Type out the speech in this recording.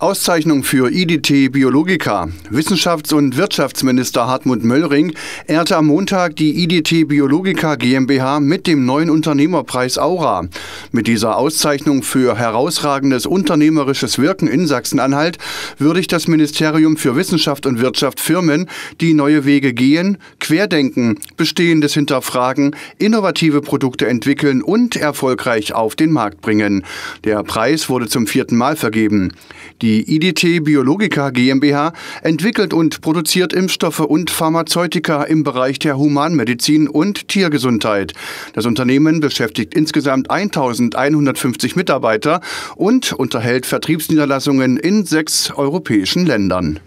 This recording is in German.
Auszeichnung für IDT Biologica. Wissenschafts- und Wirtschaftsminister Hartmut Möllring ehrte am Montag die IDT Biologica GmbH mit dem neuen Unternehmerpreis Aura. Mit dieser Auszeichnung für herausragendes unternehmerisches Wirken in Sachsen-Anhalt würdigt das Ministerium für Wissenschaft und Wirtschaft Firmen, die neue Wege gehen, querdenken, Bestehendes hinterfragen, innovative Produkte entwickeln und erfolgreich auf den Markt bringen. Der Preis wurde zum vierten Mal vergeben. Die die IDT Biologica GmbH entwickelt und produziert Impfstoffe und Pharmazeutika im Bereich der Humanmedizin und Tiergesundheit. Das Unternehmen beschäftigt insgesamt 1150 Mitarbeiter und unterhält Vertriebsniederlassungen in sechs europäischen Ländern.